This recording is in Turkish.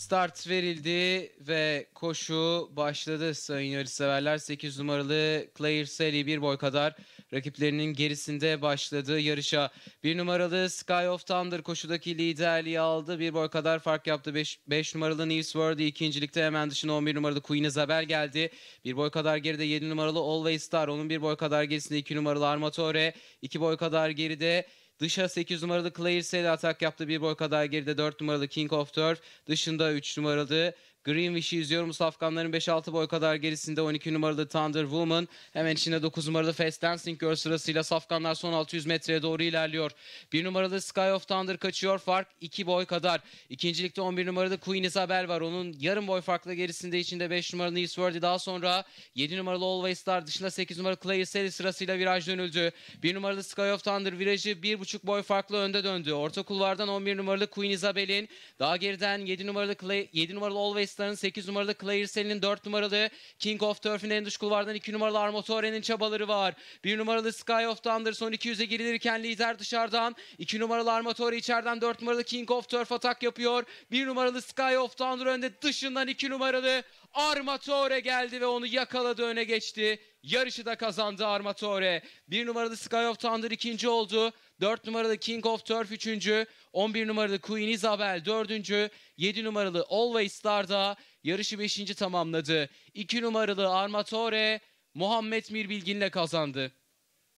Start verildi ve koşu başladı sayın yarışseverler. 8 numaralı Claire Sally bir boy kadar rakiplerinin gerisinde başladı yarışa. 1 numaralı Sky of Thunder koşudaki liderliği aldı. Bir boy kadar fark yaptı. 5 numaralı Neves Worthy ikincilikte hemen dışına 11 numaralı Queen Isabel geldi. Bir boy kadar geride 7 numaralı Always Star. Onun bir boy kadar gerisinde 2 numaralı Armatore. 2 boy kadar geride Dışa 8 numaralı Claire Sale atak yaptı. Bir boy kadar geride 4 numaralı King of Turf. Dışında 3 numaralı Greenwish'i izliyorum. Safkanların 5-6 boy kadar gerisinde 12 numaralı Thunder Woman. Hemen içinde 9 numaralı Fast Dancing Girl sırasıyla Safkanlar son 600 metreye doğru ilerliyor. 1 numaralı Sky of Thunder kaçıyor. Fark 2 boy kadar. İkincilikte 11 numaralı Queen Isabel var. Onun yarım boy farklı gerisinde içinde 5 numaralı Eastworthy. Daha sonra 7 numaralı Always Star dışında 8 numaralı Clay Sally sırasıyla viraj dönüldü. 1 numaralı Sky of Thunder virajı 1,5 boy farklı önde döndü. Orta kulvardan 11 numaralı Queen Isabel'in daha geriden 7 numaralı Clay, 7 numaralı Always Star'ın 8 numaralı Claire Sel'in 4 numaralı King of Turf'ün en dış kulvardan 2 numaralı Armatore'nin çabaları var. 1 numaralı Sky of Thunder son 200'e girilirken lider dışarıdan. 2 numaralı Armatore içeriden 4 numaralı King of Turf atak yapıyor. 1 numaralı Sky of Thunder önde dışından 2 numaralı Armatore geldi ve onu yakaladı öne geçti. Yarışı da kazandı Armatore. 1 numaralı Sky of Thunder ikinci oldu. 4 numaralı King of Turf üçüncü. 11 numaralı Queen Isabel dördüncü. 7 numaralı Always Star da yarışı beşinci tamamladı. 2 numaralı Armatore Muhammed Mir Bilgin'le kazandı.